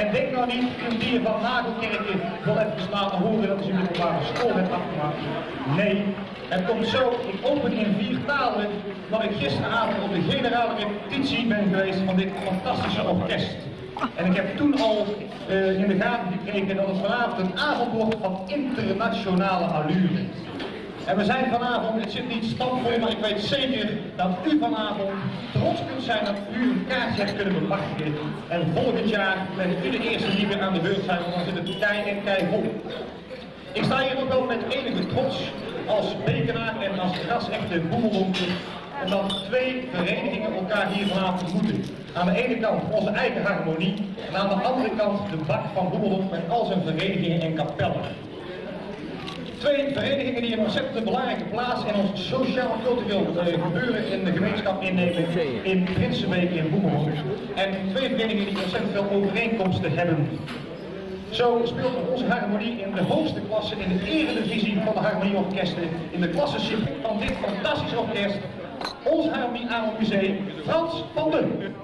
En denk nou niet dat je van Nagelkerken wil even laten horen dat je middelbare school hebt afgemaakt. Nee, het komt zo, ik open in vier talen, dat ik gisteravond op de generale repetitie ben geweest van dit fantastische orkest. En ik heb toen al uh, in de gaten gekregen dat het vanavond een avond wordt van internationale allure. En we zijn vanavond, het zit niet standvol, maar ik weet zeker dat u vanavond trots kunt zijn dat u een kaartje hebt kunnen bemachtigen. En volgend jaar bent u de eerste die weer aan de beurt zijn, want dan zit het kei en kei vol. Ik sta hier ook wel met enige trots als bekenaar en als boemelonker omdat twee verenigingen elkaar hier vanavond ontmoeten. Aan de ene kant onze eigen harmonie en aan de andere kant de bak van Boemeldonk met al zijn verenigingen en kapellen. Twee verenigingen die een ontzettend belangrijke plaats in ons sociaal-cultureel uh, gebeuren in de gemeenschap innemen in Prinsenbeek in Boemeldonk. En twee verenigingen die ontzettend veel overeenkomsten hebben. Zo speelt onze harmonie in de hoogste klasse in de eredivisie van de harmonieorkesten in de klasse van dit fantastisch orkest ons Harmonie Avond Museum, Frans van Den.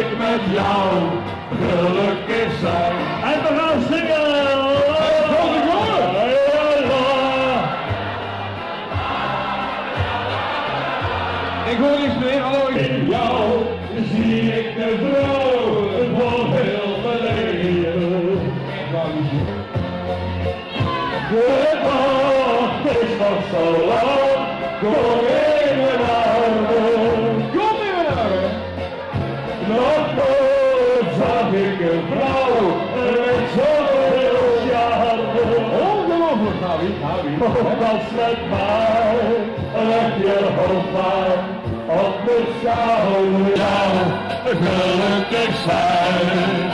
ik met jou. Dat met mij. Leg je hoofd maar op de schouder. Ja, gelukkig zijn.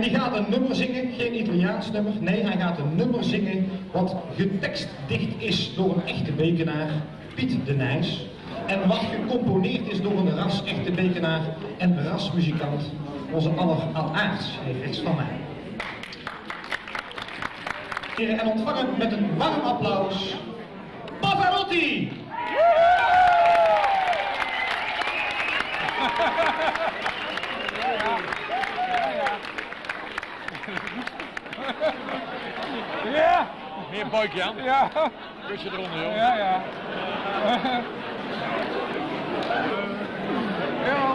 En die gaat een nummer zingen, geen Italiaans nummer. Nee, hij gaat een nummer zingen wat getekstdicht is door een echte bekenaar, Piet de Nijs. En wat gecomponeerd is door een ras-echte bekenaar en rasmuzikant, onze aller Alaarts, rechts van mij. En ontvangen met een warm applaus, Pavarotti! Ja, Meer buikje aan. ja, Kusje eronder, joh. ja, ja. Ja.